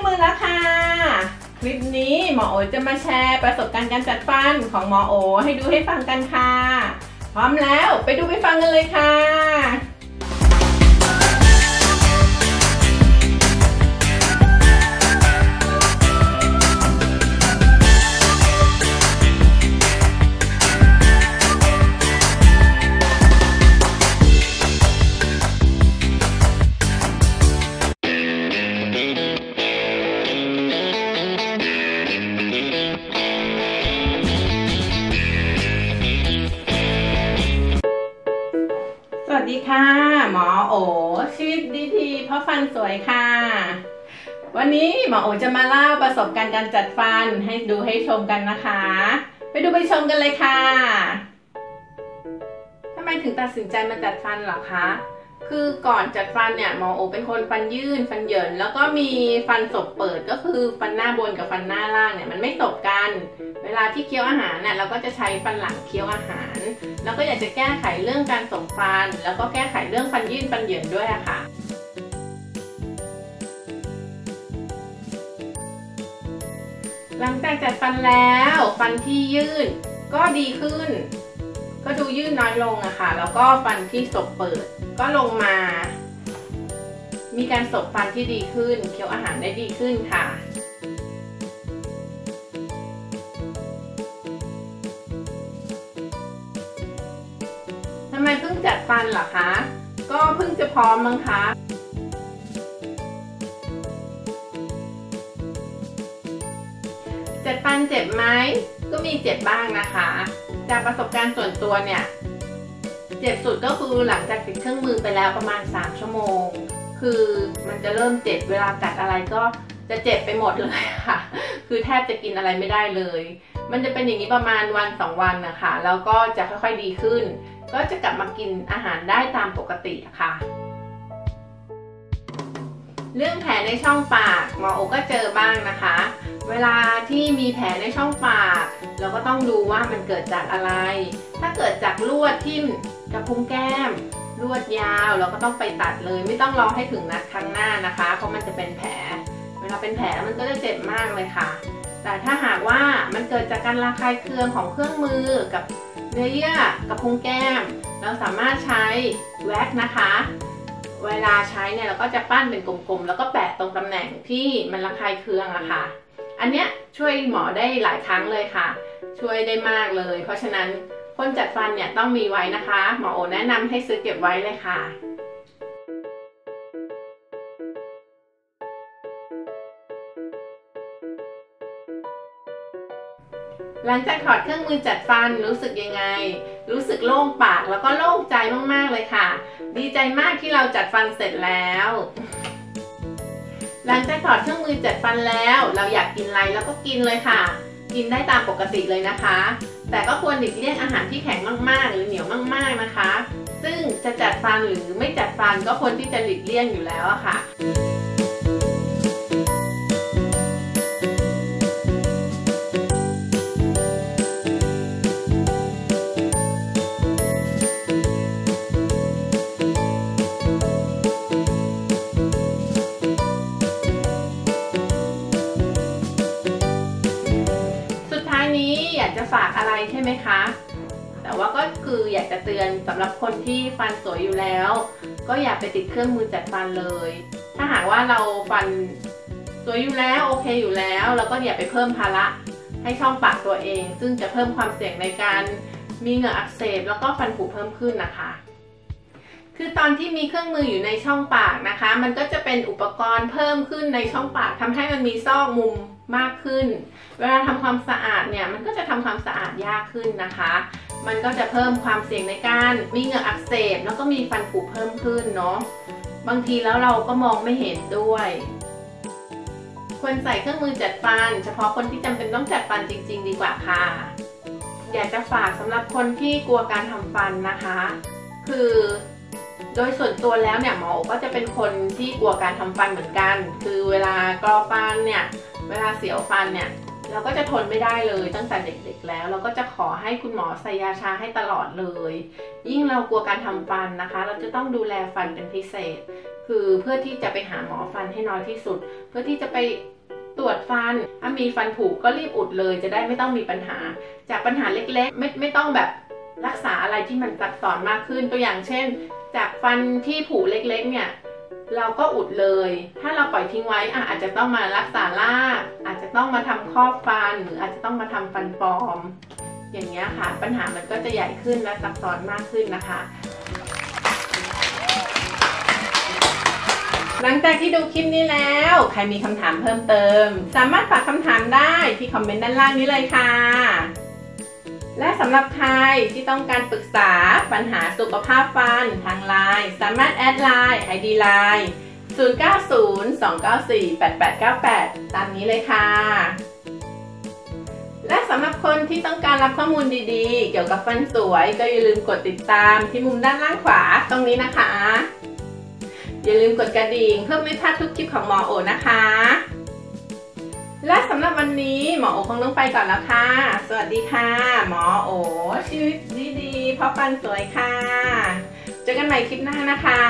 รื่องมือแล้วค่ะ คลิปนี้หมอโอจะมาแชร์ประสบการณ์การจัดฟันของหมอโอให้ดูให้ฟังกันค่ะ พร้อมแล้วไปดูไปฟังกันเลยค่ะ วัสดีค่ะ หมอโอชีวิตดีทีเพราะฟันสวยค่ะ วันนี้หมอโอจะมาเล่าประสบการณ์การจัดฟันให้ดูให้ชมกันนะคะ ไปดูไปชมกันเลยค่ะทำไมถึงตัดสินใจมาจัดฟันหรอคะคือก่อนจัดฟันเนี่ยหมอโอเป็นคนฟันยื่นฟันเหยินแล้วก็มีฟันศพเปิดก็คือฟันหน้าบนกับฟันหน้าล่างเนี่ยมันไม่ตบกัน วลาที่เคี้ยวอาหารเนี่ยเราก็จะใช้ฟันหลังเคี้ยวอาหาร แล้วก็อยากจะแก้ไขเรื่องการสมฟัน แล้วก็แก้ไขเรื่องฟันยื่นฟันเหยินด้วยอะค่ะหลังจากจัดฟันแล้ว ฟันที่ยื่นก็ดีขึ้น ก็ดูยื่นน้อยลงอะค่ะ แล้วก็ฟันที่ศพเปิด ก็ลงมา มีการศพฟันที่ดีขึ้น เคี้ยวอาหารได้ดีขึ้นค่ะ จัดฟันเหรอคะ ก็เพิ่งจะพร้อมมั้งคะจัดฟันเจ็บไหมก็มีเจ็บบ้างนะคะ จากประสบการณ์ส่วนตัวเนี่ย เจ็บสุดก็คือหลังจากติดเครื่องมือไปแล้วประมาณ 3 ชั่วโมง คือมันจะเริ่มเจ็บเวลากัดอะไรก็จะเจ็บไปหมดเลยค่ะ คือแทบจะกินอะไรไม่ได้เลย มันจะเป็นอย่างนี้ประมาณวันสองวันนะคะแล้วก็จะค่อยๆดีขึ้น ก็จะกลับมากินอาหารได้ตามปกติค่ะ เรื่องแผลในช่องปากหมอโอก็เจอบ้างนะคะ เวลาที่มีแผลในช่องปาก เราก็ต้องดูว่ามันเกิดจากอะไร ถ้าเกิดจากลวดทิ่มกระพุ้งแก้มลวดยาวเราก็ต้องไปตัดเลย ไม่ต้องรอให้ถึงนัดครั้งหน้านะคะ เพราะมันจะเป็นแผล เวลาเป็นแผลมันก็จะเจ็บมากเลยค่ะ แต่ถ้าหากว่ามันเกิดจากการระคายเคืองของเครื่องมือกับเนื้อเยื่อกระพุ้งแก้ม เราสามารถใช้แว็กนะคะ เวลาใช้เนี่ยเราก็จะปั้นเป็นกลมๆ แล้วก็แปะตรงตำแหน่งที่มันระคายเคืองอะค่ะ อันเนี้ยช่วยหมอได้หลายครั้งเลยค่ะ ช่วยได้มากเลย เพราะฉะนั้นคนจัดฟันเนี่ยต้องมีไว้นะคะ หมอโอแนะนำให้ซื้อเก็บไว้เลยค่ะ หลังจากถอดเครื่องมือจัดฟันรู้สึกยังไง รู้สึกโล่งปากแล้วก็โล่งใจมากๆเลยค่ะ ดีใจมากที่เราจัดฟันเสร็จแล้ว หลังจากถอดเครื่องมือจัดฟันแล้ว เราอยากกินอะไรเราก็กินเลยค่ะ กินได้ตามปกติเลยนะคะ แต่ก็ควรหลีกเลี่ยงอาหารที่แข็งมากๆ หรือเหนียวมากๆนะคะ ซึ่งจะจัดฟันหรือไม่จัดฟันก็ควรที่จะหลีกเลี่ยงอยู่แล้วอะค่ะ คะ แต่ว่าก็คืออยากจะเตือนสำหรับคนที่ฟันสวยอยู่แล้ว ก็อย่าไปติดเครื่องมือจัดฟันเลย ถ้าหากว่าเราฟันสวยอยู่แล้วโอเคอยู่แล้วเราก็อย่าไปเพิ่มภาระให้ช่องปากตัวเอง ซึ่งจะเพิ่มความเสี่ยงในการมีเหงื่ออักเสบ แล้วก็ฟันผุเพิ่มขึ้นนะคะ คือตอนที่มีเครื่องมืออยู่ในช่องปากนะคะ มันก็จะเป็นอุปกรณ์เพิ่มขึ้นในช่องปากทำให้มันมีซอกมุม มากขึ้น เวลาทำความสะอาดเนี่ยมันก็จะทำความสะอาดยากขึ้นนะคะ มันก็จะเพิ่มความเสี่ยงในการมีเหงื่ออักเสบแล้วก็มีฟันผุเพิ่มขึ้นเนาะบางทีแล้วเราก็มองไม่เห็นด้วยควรใส่เครื่องมือจัดฟัน เฉพาะคนที่จำเป็นต้องจัดฟันจริง ๆ ดีกว่าค่ะ อยากจะฝากสำหรับคนที่กลัวการทำฟันนะคะ คือ โดยส่วนตัวแล้วเนี่ยหมอก็จะเป็นคนที่กลัวการทำฟันเหมือนกัน คือเวลากรอฟันเนี่ยเวลาเสียวฟันเนี่ยเราก็จะทนไม่ได้เลยตั้งแต่เด็กๆแล้ว เราก็จะขอให้คุณหมอใส่ยาชาให้ตลอดเลย ยิ่งเรากลัวการทำฟันนะคะ เราจะต้องดูแลฟันเป็นพิเศษ คือเพื่อที่จะไปหาหมอฟันให้น้อยที่สุด เพื่อที่จะไปตรวจฟันถ้ามีฟันผุก็รีบอุดเลย จะได้ไม่ต้องมีปัญหา จากปัญหาเล็กๆ ไม่ไม่ต้องแบบ รักษาอะไรที่มันซับซ้อนมากขึ้นตัวอย่างเช่น จากฟันที่ผุเล็กๆเนี่ยเราก็อุดเลย ถ้าเราปล่อยทิ้งไว้อะอาจจะต้องมารักษารากอาจจะต้องมาทำครอบฟัน หรืออาจจะต้องมาทำฟันปลอม อย่างเงี้ยค่ะ ปัญหามันก็จะใหญ่ขึ้นและซับซ้อนมากขึ้นนะคะ หลังจากที่ดูคลิปนี้แล้ว ใครมีคำถามเพิ่มเติม สามารถฝากคำถามได้ที่คอมเมนต์ด้านล่างนี้เลยค่ะ และสำหรับใครที่ต้องการปรึกษาปัญหาสุขภาพฟันทางไลน์สามารถแอดไลน์ ID Line 0902948898 ตามนี้เลยค่ะ และสำหรับคนที่ต้องการรับข้อมูลดีๆ เกี่ยวกับฟันสวยก็อย่าลืมกดติดตามที่มุมด้านล่างขวาตรงนี้นะคะ อย่าลืมกดกระดิ่งเพื่อไม่พลาดทุกคลิปของหมอโอนะคะำหรับวันนี้หมอโอคงต้องไปก่อนแล้วค่ะ สวัสดีค่ะ หมอโอชีวิตดีๆเพราะฟันสวยค่ะ เจอกันใหม่คลิปหน้านะคะ